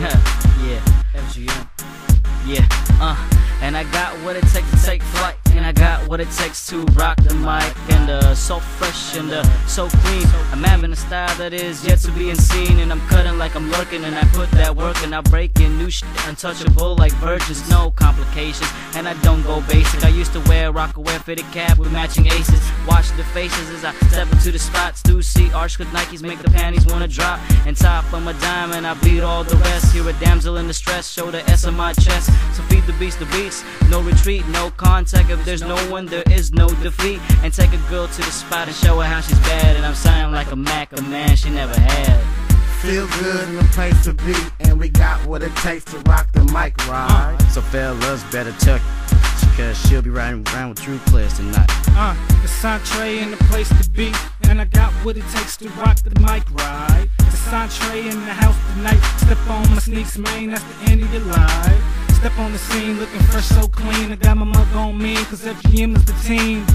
yeah, FGM. Yeah, uh, and I got what it takes to take flight, and I got what it takes to rock the mic, and uh, so fresh and uh, so clean. I'm having a style that is yet to be seen, and I'm cutting like I'm lurking, and I put that work, and I break in new shit, untouchable like virgins, no complications, and I don't go basic. I used to wear Rocawear fitted cap with matching aces, watch the faces as I step into the spots. Do see arch with Nikes make the panties wanna drop, and top of my diamond, I beat all the rest. Hear a damsel in distress, show the S on my chest. So feed the beast the beats, no retreat, no contact. If there's no one, there is no defeat. And take a girl to the spot and show her how she's bad. And I'm sounding like a Mac, a man she never had. Feel good in the place to be, and we got what it takes to rock the mic right. So fellas better tuck Cause she'll be riding around with true players tonight. Uh, it's entree in the place to be, and I got what it takes to rock the mic right. It's entree in the house tonight. Step on my sneaks, man, that's the end of your life. Step on the scene looking fresh, so clean. I got my mug on me, cause FGM is the team.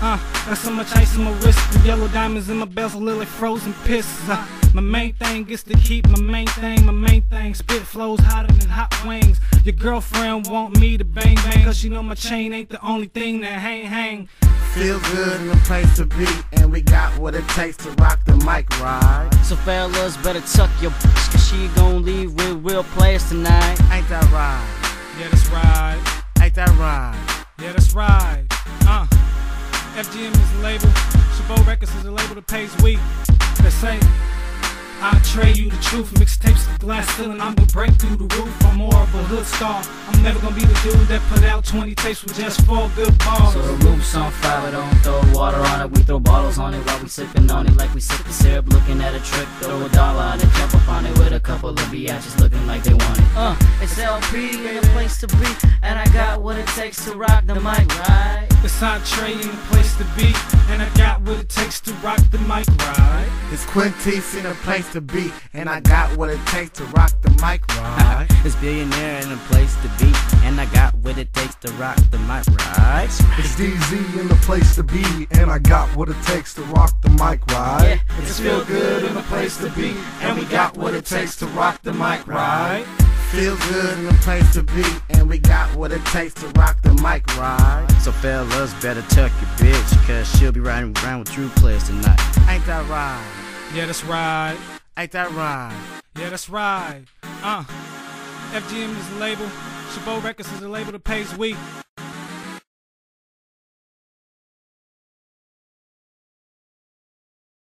Uh, got so much ice on my wrist, the yellow diamonds in my bezel, like frozen piss. Uh, my main thing is to keep my main thing, my main thing. Spit flows hotter than hot wings. Your girlfriend want me to bang bang, cause she know my chain ain't the only thing that hang hang. Feel good in the place to be, and we got what it takes to rock the mic right. So fellas better tuck your bitch, cause she gon' leave with real players tonight. Ain't that right? Yeah, that's right. Ain't that right? Yeah, that's right. Uh. FGM is the label. Chabot Records is the label that pays we. They say, I trade you the truth. Mixtapes to glass ceiling, I'm gonna break through the roof. I'm more of a hood star. I'm never gonna be the dude that put out 20 tapes with just four good bars. So the roof's on fire, but don't throw water on it. We throw bottles on it while we sipping on it like we sip the syrup. Looking at a trick, throw a dollar on it, jump up on it with a couple of biatches looking like they want it. Uh, it's LP in a place to be, and I got what it takes to rock the mic, right? It's entree in the place to be, and I got what it takes to rock the mic, right? It's Quintis in a place to be, and I got what it takes to rock the mic, right? it's Billionaire in a place to be, and I got what it takes to rock the mic, right? It's DZ in the place to be, and I got what it takes to rock the mic, right? Yeah, it's Feel Good and the place to be, and we got what it takes to rock the mic, right? Feel good in the place to be, and we got what it takes to rock the mic right. So fellas better tuck your bitch, cause she'll be riding around with true players tonight. Ain't that right? Yeah, that's right. Ain't that right? Yeah, that's right. Uh, FGM is the label. Chabot Records is the label that pays we.